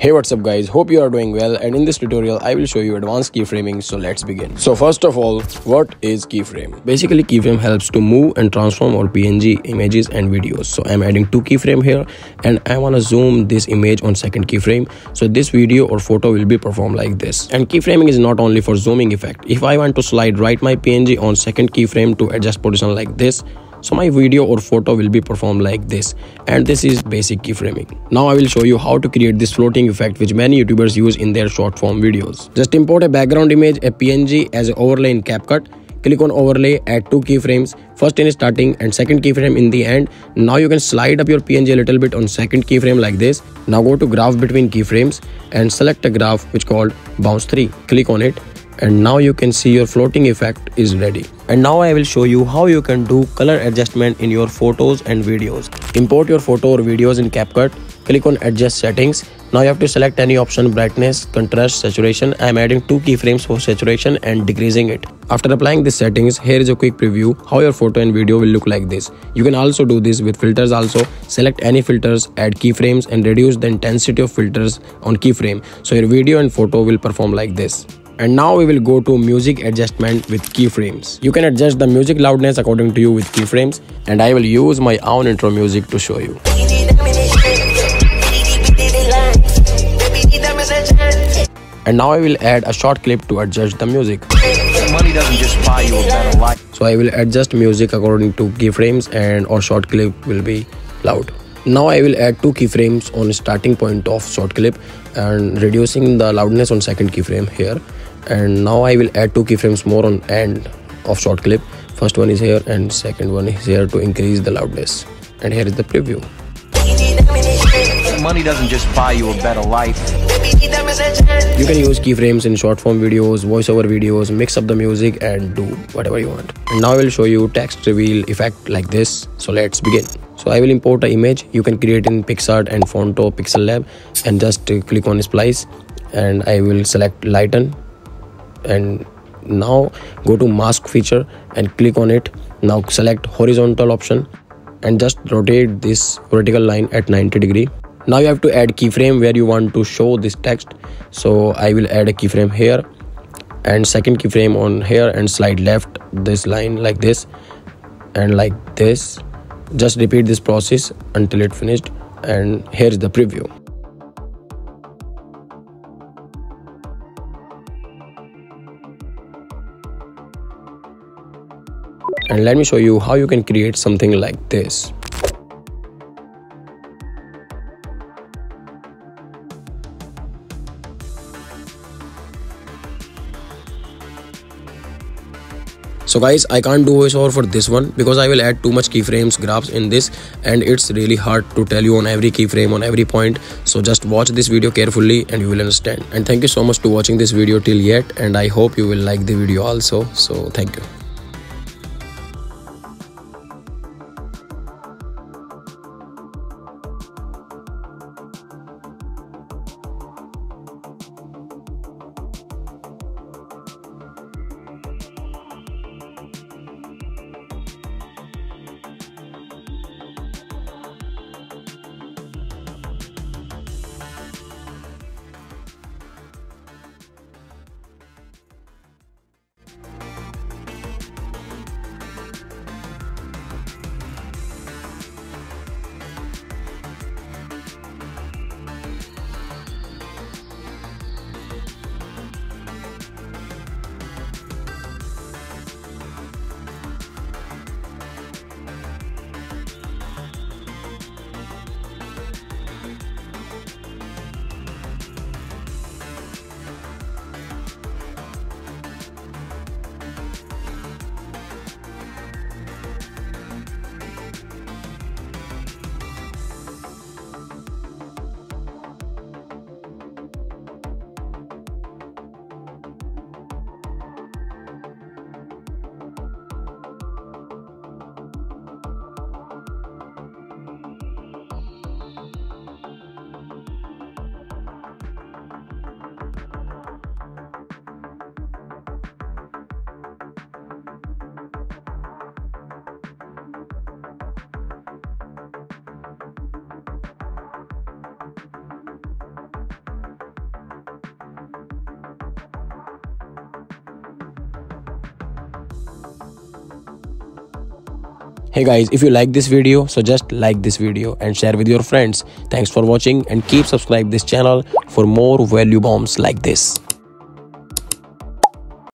Hey what's up guys, hope you are doing well and in this tutorial I will show you advanced keyframing so let's begin. So first of all, what is keyframe? Basically keyframe helps to move and transform our PNG images and videos. So I'm adding two keyframe here and I wanna zoom this image on second keyframe. So this video or photo will be performed like this. And keyframing is not only for zooming effect. If I want to slide right my PNG on second keyframe to adjust position like this, so my video or photo will be performed like this. And this is basic keyframing. Now I will show you how to create this floating effect which many youtubers use in their short form videos. Just import a background image a PNG as an overlay in CapCut. Click on overlay add two keyframes first in starting and second keyframe in the end. Now you can slide up your png a little bit on second keyframe like this. Now go to graph between keyframes and select a graph which called bounce 3 click on it and now you can see your floating effect is ready and now I will show you how you can do color adjustment in your photos and videos. Import your photo or videos in CapCut, click on adjust settings. Now you have to select any option brightness, contrast, saturation. I am adding two keyframes for saturation and decreasing it. After applying these settings, here is a quick preview how your photo and video will look like this. You can also do this with filters also. Select any filters, add keyframes and reduce the intensity of filters on keyframe. So your video and photo will perform like this. And now we will go to music adjustment with keyframes. You can adjust the music loudness according to you with keyframes and I will use my own intro music to show you. And now I will add a short clip to adjust the music. Money doesn't just buy you a better life. So I will adjust music according to keyframes and our short clip will be loud. Now I will add two keyframes on starting point of short clip and reducing the loudness on second keyframe here and now I will add two keyframes more on end of short clip. First one is here and second one is here to increase the loudness. And here is the preview. Money doesn't just buy you a better life. You can use keyframes in short form videos voiceover videos mix up the music and do whatever you want. And now i will show you text reveal effect like this. So let's begin. So i will import an image you can create in PicsArt and Phonto pixel lab and just click on splice. And i will select lighten and now go to mask feature and click on it. Now select horizontal option and just rotate this vertical line at 90 degree. Now you have to add keyframe where you want to show this text. So i will add a keyframe here and second keyframe on here and slide left this line like this and like this. Just repeat this process until it finished. And here is the preview and let me show you how you can create something like this. So guys i can't do voiceover for this one because i will add too much keyframes graphs in this and it's really hard to tell you on every keyframe on every point. So just watch this video carefully and you will understand. And thank you so much to watching this video till yet and i hope you will like the video also. So thank you Hey guys, if you like this video, so just like this video and share with your friends. Thanks for watching and keep subscribe this channel for more value bombs like this.